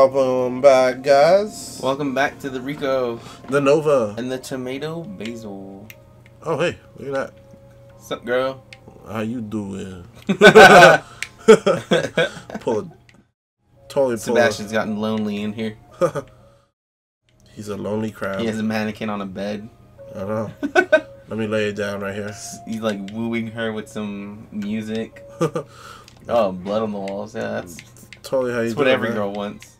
Welcome back, guys. Welcome back to the Rico The Nova. and the tomato basil. Oh, hey, look at that. What's up, girl? How you doing? pull it. Totally pull Sebastian's gotten lonely in here. He's a lonely crab. He has a mannequin on a bed. I know. Let me lay it down right here. He's like wooing her with some music. Oh, blood on the walls. Yeah, that's, totally how you that's what every girl wants.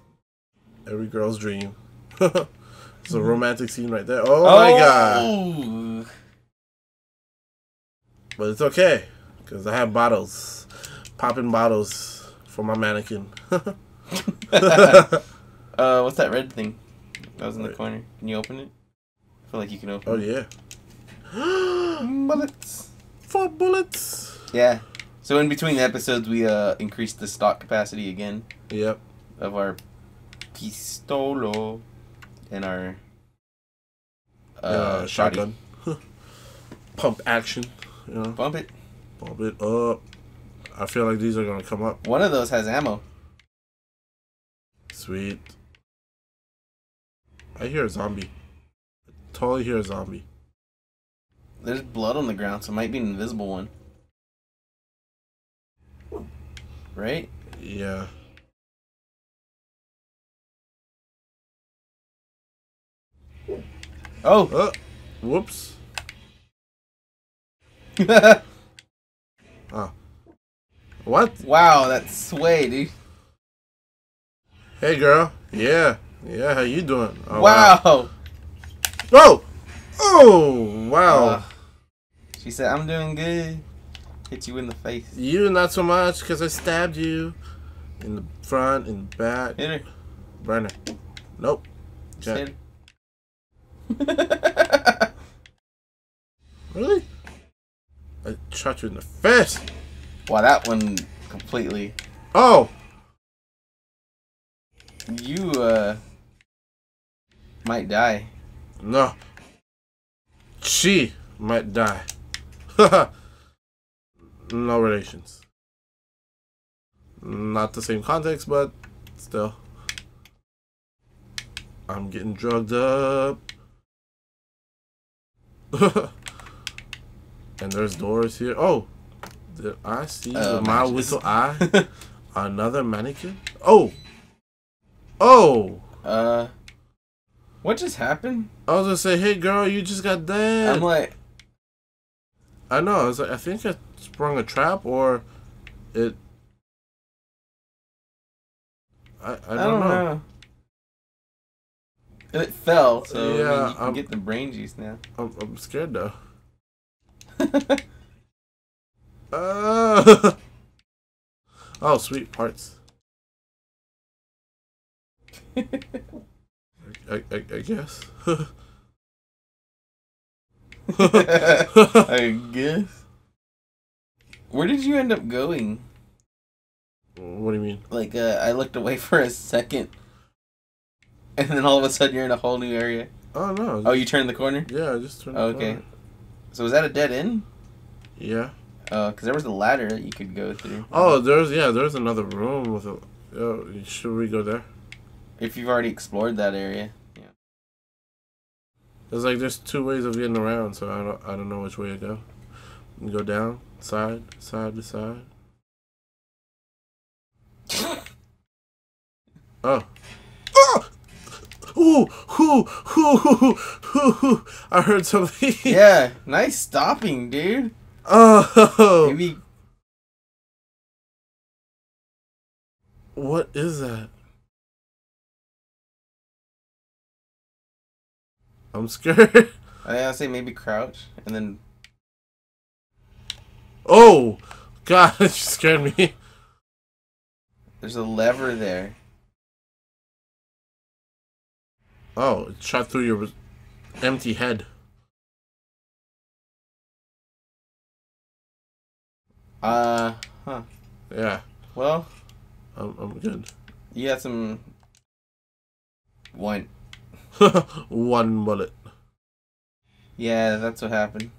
Every girl's dream. it's a romantic scene right there. Oh, my god. Oh! But it's okay. Because I have bottles. Popping bottles for my mannequin. Uh, what's that red thing? That was in the Wait. corner. Can you open it? I feel like you can open oh, it. Oh, yeah. Bullets. Four bullets. Yeah. So in between the episodes, we uh increased the stock capacity again Yep. of our pistolo and our uh, Uh, shotgun. Pump action. You know, Bump it. pump it up. I feel like these are gonna come up. One of those has ammo. Sweet. I hear a zombie. I totally hear a zombie. There's blood on the ground, so it might be an invisible one. Right? Yeah. Oh! Oh, whoops. What? wow, that sway, dude. Hey, girl. Yeah. Yeah. How you doing? Oh, wow! Oh. Oh. Wow. Uh, she said, I'm doing good. Hit you in the face. you not so much because I stabbed you in the front, in the back. Hit her. Burner. Nope. Just Jack. hit her. Really? I shot you in the face. wow, that one completely. Oh. You, uh. Might die. No. She might die. no relations. Not the same context, but still. I'm getting drugged up. and there's doors here. Oh, did I see Uh, with my whistle eye another mannequin? Oh, oh! uh. What just happened? I was gonna say, hey girl, you just got dead. I'm like, I know. I was like, I think I sprung a trap or it. I, I, I don't, know. know. And it fell, so I mean, Yeah, you can I'm- get the brain juice now. I'm, I'm scared though. Uh, oh, sweet parts. I, I, I guess. I guess. Where did you end up going? what do you mean? Like, uh, I looked away for a second, and then all of a sudden you're in a whole new area. Oh no. Oh, you turned the corner. yeah, I just turned. the Okay. corner. So was that a dead end? Yeah. Uh, cause there was a ladder that you could go through. Oh, there's yeah, there's another room with a. Oh, should we go there? If you've already explored that area. Yeah. There's like there's two ways of getting around, so I don't I don't know which way to go. You go down, side, side to side. Oh. Oh! Ooh, hoo, hoo, hoo, hoo, hoo. I heard something. Yeah, nice stopping, dude. Oh. Maybe What is that? I'm scared. I say maybe crouch and then Oh, God, you scared me. there's a lever there. Oh, it shot through your empty head. Uh, huh. Yeah, Well, I'm, I'm good. you got some one. One bullet. Yeah, that's what happened.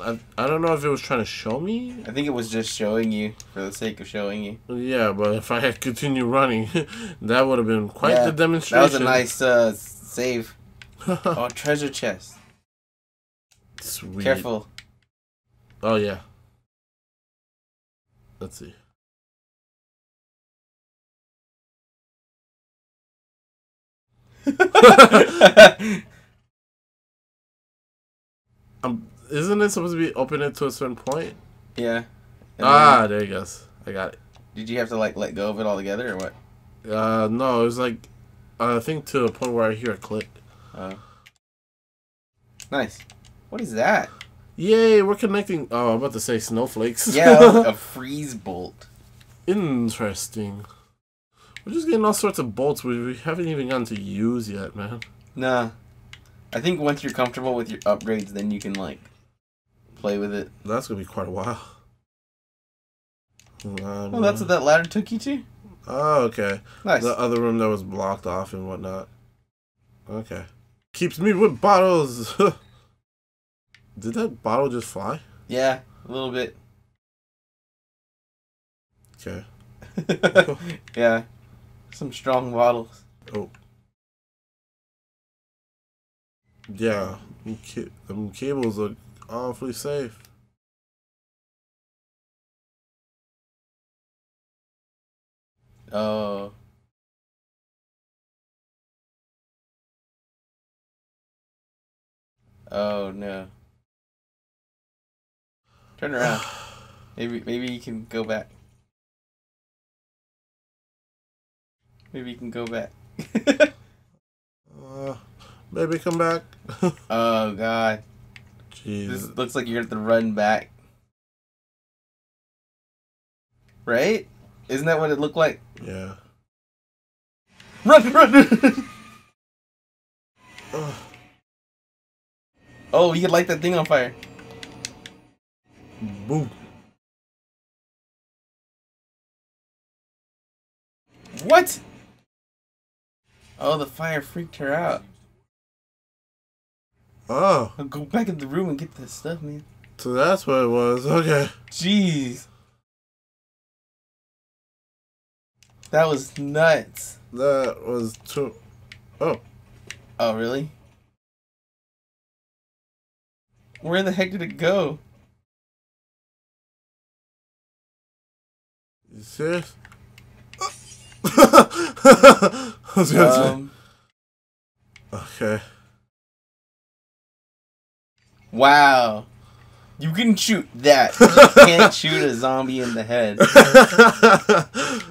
I, I don't know if it was trying to show me. I think it was just showing you for the sake of showing you. Yeah, but if I had continued running, that would have been quite Yeah, the demonstration. That was a nice uh, save. oh, treasure chest. Sweet. Careful. Oh yeah. Let's see. isn't it supposed to be open it to a certain point? yeah. And ah, there he goes. I got it. Did you have to like let go of it altogether or what? Uh, no, it was like, I think to a point where I hear a click. Oh. Nice. What is that? Yay, we're connecting. Oh, I'm about to say snowflakes. Yeah, a freeze bolt. Interesting. We're just getting all sorts of bolts we, we haven't even gotten to use yet, man. Nah. I think once you're comfortable with your upgrades, then you can like play with it. That's gonna be quite a while. Oh, that's what that ladder took you to. Oh, okay. Nice. The other room that was blocked off and whatnot. Okay. Keeps me with bottles. Did that bottle just fly? Yeah, a little bit. Okay. yeah, some strong bottles. Oh. Yeah. them ca- Them cables look awfully safe. Oh. Oh no. Turn around. Maybe maybe you can go back. Maybe you can go back. Uh, baby, come back. oh god. Jeez. This looks like you're gonna have to run back. Right? Isn't that what it looked like? Yeah. Run, run! Ugh. oh, you could light that thing on fire. Boom. What? Oh, the fire freaked her out. Oh, I'll go back in the room and get the stuff, man. so that's what it was. Okay. Jeez. That was nuts. That was too. Oh, Oh, really? Where in the heck did it go? you serious? I was gonna say. Um, Okay. Wow. You can shoot that. You can't shoot a zombie in the head.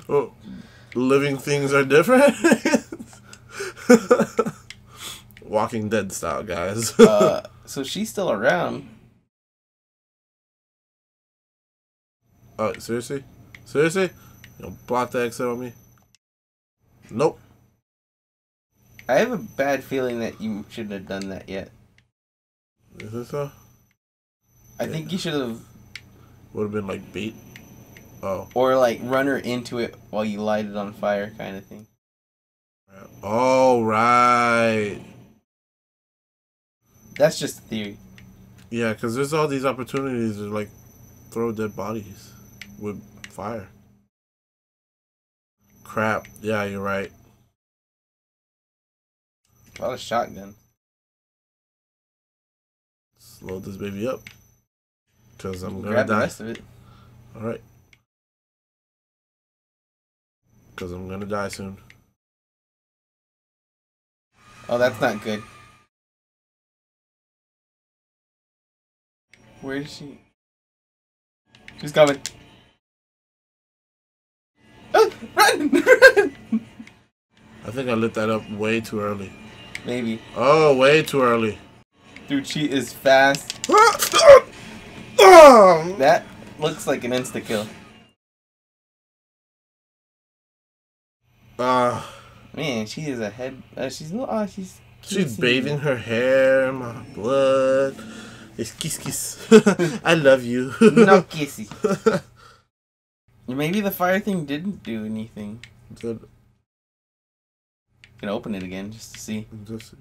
well, living things are different. Walking Dead style, guys. Uh, so she's still around. oh, seriously? Seriously? You block the exit on me? Nope. I have a bad feeling that you shouldn't have done that yet. Is this so? I think you should have, Would have been like bait. Oh. or like run her into it while you light it on fire, kind of thing. All right. That's just a theory. Yeah, because there's all these opportunities to like throw dead bodies with fire. Crap. Yeah, you're right. A lot of Slow this baby up. Because I'm gonna Grab the die. rest of it. Alright. Because I'm gonna die soon. Oh, that's not good. Where is she? She's coming. Ah, run! run! I think I lit that up way too early. Maybe. Oh, way too early. Dude, she is fast. That looks like an insta kill. Ah, Man, she is a head. Uh, she's no. Oh, she's. she's bathing her hair, my blood. It's kiss kiss. I love you. No kissy. Maybe the fire thing didn't do anything. Good. Can open it again just to see. Just-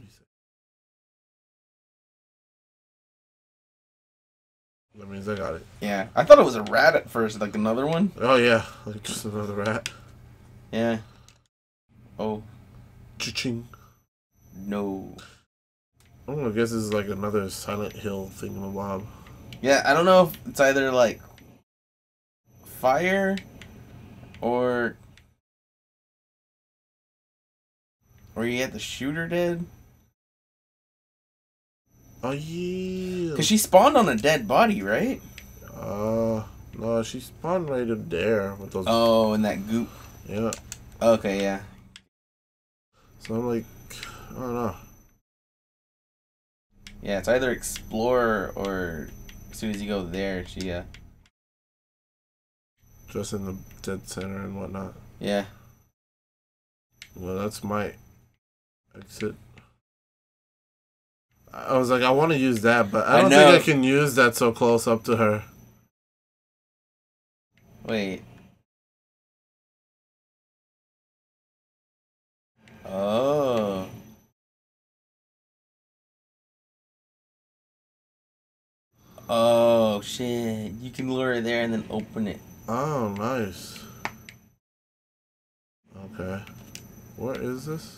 That means I got it. Yeah, I thought it was a rat at first, like another one. Oh yeah, like just another rat. Yeah. Oh Cha-ching. no. Oh, I guess this is like another Silent Hill thing, thingamabob. Yeah, I don't know if it's either like fire or or you get the shooter dead. Oh yeah. Cause she spawned on a dead body, right? Uh, no, she spawned right up there with those. Oh, and that goop. Yeah. Okay, yeah. So I'm like, I don't know. Yeah, it's either explore or as soon as you go there, she uh Just in the dead center and whatnot. yeah. Well, that's my exit. I was like, I want to use that, but I I don't know. think I can use that so close up to her. Wait. Oh. Oh shit. You can lure it there and then open it. Oh, nice. Okay. Where is this?